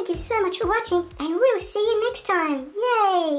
Thank you so much for watching, and we'll see you next time. Yay!